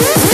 Woo!